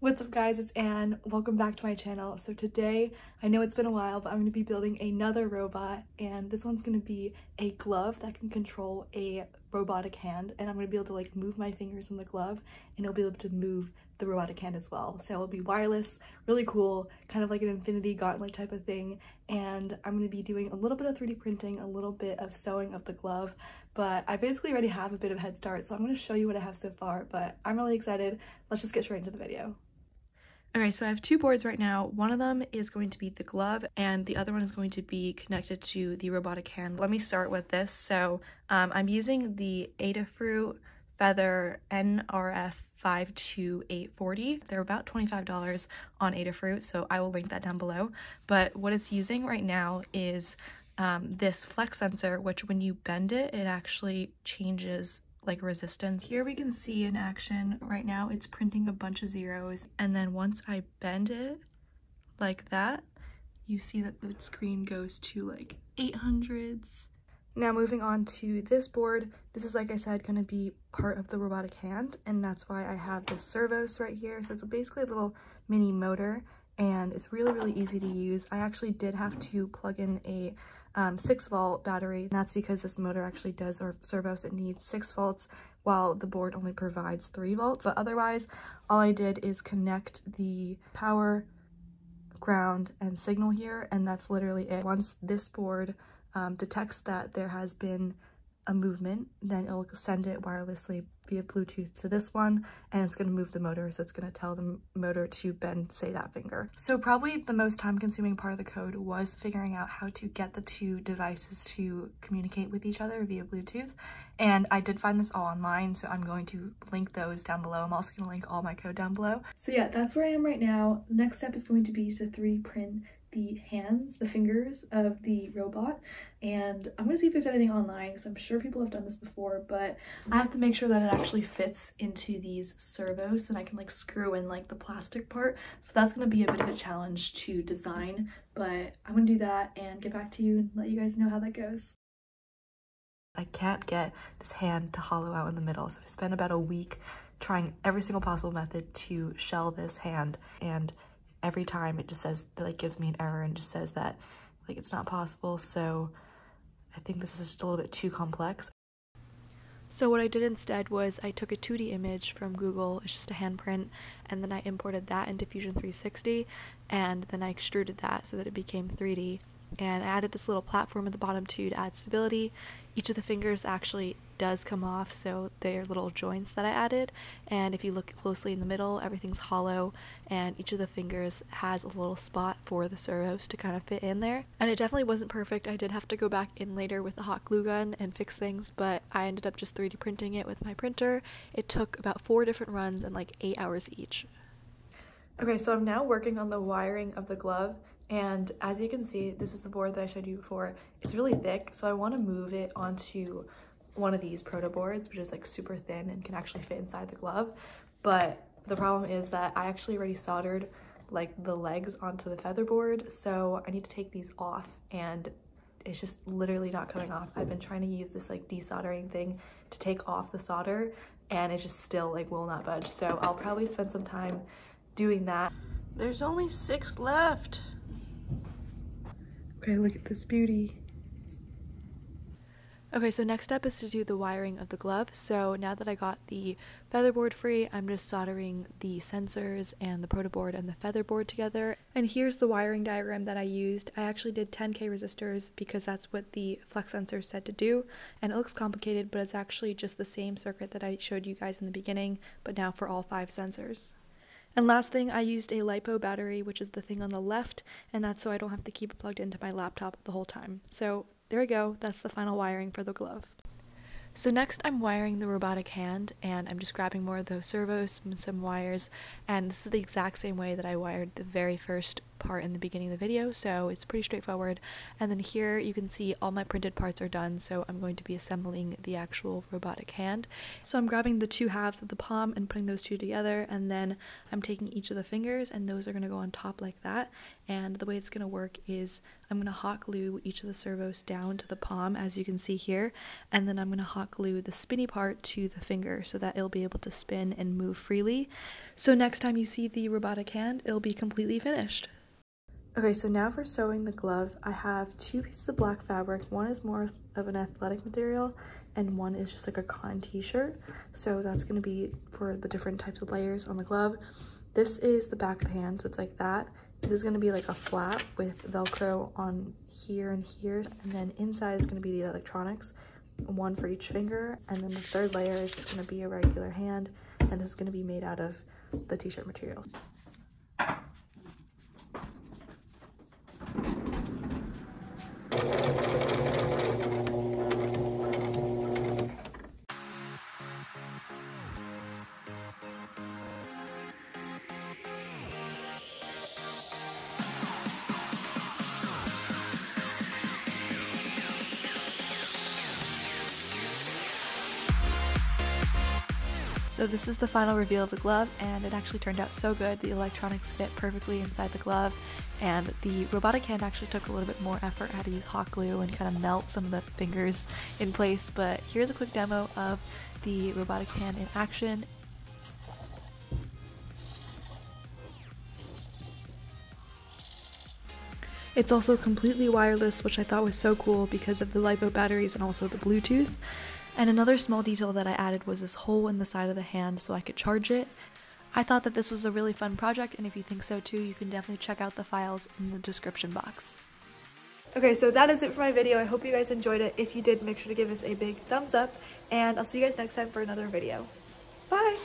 What's up guys, it's Ann. Welcome back to my channel. So today, I know it's been a while, but I'm going to be building another robot and this one's going to be a glove that can control a robotic hand and I'm to be able to like move my fingers in the glove and it'll be able to move the robotic hand as well. So it'll be wireless, really cool, kind of like an infinity gauntlet type of thing. And I'm to be doing a little bit of 3D printing, a little bit of sewing of the glove, but I basically already have a bit of head start. So I'm to show you what I have so far, but I'm really excited. Let's just get straight into the video. Okay, so I have two boards right now. One of them is going to be the glove and the other one is going to be connected to the robotic hand. Let me start with this. So um, I'm using the Adafruit Feather NRF 52840. They're about $25 on Adafruit, so I will link that down below. But what it's using right now is um, this flex sensor, which when you bend it, it actually changes like resistance. Here we can see in action right now it's printing a bunch of zeros and then once I bend it like that you see that the screen goes to like 800s. Now moving on to this board, this is like I said going to be part of the robotic hand and that's why I have the servos right here. So it's basically a little mini motor and it's really really easy to use. I actually did have to plug in a um, 6 volt battery. And that's because this motor actually does, or servos, it needs 6 volts while the board only provides 3 volts. But otherwise, all I did is connect the power, ground, and signal here, and that's literally it. Once this board um, detects that there has been a movement, then it'll send it wirelessly via Bluetooth to this one and it's going to move the motor. So it's going to tell the motor to bend, say that finger. So probably the most time consuming part of the code was figuring out how to get the two devices to communicate with each other via Bluetooth. And I did find this all online, so I'm going to link those down below. I'm also going to link all my code down below. So yeah, that's where I am right now. next step is going to be to 3D print the hands, the fingers of the robot. And I'm gonna see if there's anything online because I'm sure people have done this before, but I have to make sure that it actually fits into these servos and I can like screw in like the plastic part. So that's gonna be a bit of a challenge to design, but I'm gonna do that and get back to you and let you guys know how that goes. I can't get this hand to hollow out in the middle. So I spent about a week trying every single possible method to shell this hand and every time it just says like gives me an error and just says that like it's not possible so I think this is just a little bit too complex. So what I did instead was I took a 2D image from Google, it's just a handprint, and then I imported that into Fusion 360 and then I extruded that so that it became 3D and I added this little platform at the bottom too to add stability. Each of the fingers actually does come off, so they're little joints that I added. And if you look closely in the middle, everything's hollow, and each of the fingers has a little spot for the servos to kind of fit in there. And it definitely wasn't perfect. I did have to go back in later with the hot glue gun and fix things, but I ended up just 3D printing it with my printer. It took about four different runs and like eight hours each. Okay, so I'm now working on the wiring of the glove and as you can see, this is the board that I showed you before. It's really thick, so I want to move it onto one of these proto boards, which is like super thin and can actually fit inside the glove. But the problem is that I actually already soldered like the legs onto the feather board, so I need to take these off and it's just literally not coming off. I've been trying to use this like desoldering thing to take off the solder and it just still like will not budge. So I'll probably spend some time doing that. There's only six left. Okay, look at this beauty. Okay, so next step is to do the wiring of the glove. So now that I got the featherboard free, I'm just soldering the sensors and the protoboard and the featherboard together. And here's the wiring diagram that I used. I actually did 10k resistors because that's what the flex sensor said to do. And it looks complicated, but it's actually just the same circuit that I showed you guys in the beginning, but now for all five sensors. And last thing, I used a LiPo battery, which is the thing on the left, and that's so I don't have to keep it plugged into my laptop the whole time. So there we go, that's the final wiring for the glove. So next I'm wiring the robotic hand and I'm just grabbing more of those servos and some wires and this is the exact same way that I wired the very first part in the beginning of the video, so it's pretty straightforward. And then here you can see all my printed parts are done, so I'm going to be assembling the actual robotic hand. So I'm grabbing the two halves of the palm and putting those two together, and then I'm taking each of the fingers, and those are going to go on top like that. And the way it's going to work is I'm going to hot glue each of the servos down to the palm, as you can see here, and then I'm going to hot glue the spinny part to the finger so that it'll be able to spin and move freely. So next time you see the robotic hand, it'll be completely finished. Okay, so now for sewing the glove, I have two pieces of black fabric. One is more of an athletic material and one is just like a cotton t-shirt. So that's gonna be for the different types of layers on the glove. This is the back of the hand, so it's like that. This is gonna be like a flap with Velcro on here and here. And then inside is gonna be the electronics, one for each finger. And then the third layer is just gonna be a regular hand. And this is gonna be made out of the t-shirt material. So this is the final reveal of the glove and it actually turned out so good. The electronics fit perfectly inside the glove and the robotic hand actually took a little bit more effort. I had to use hot glue and kind of melt some of the fingers in place but here's a quick demo of the robotic hand in action. It's also completely wireless, which I thought was so cool because of the LiPo batteries and also the Bluetooth. And another small detail that I added was this hole in the side of the hand so I could charge it. I thought that this was a really fun project, and if you think so too, you can definitely check out the files in the description box. Okay, so that is it for my video. I hope you guys enjoyed it. If you did, make sure to give us a big thumbs up, and I'll see you guys next time for another video. Bye!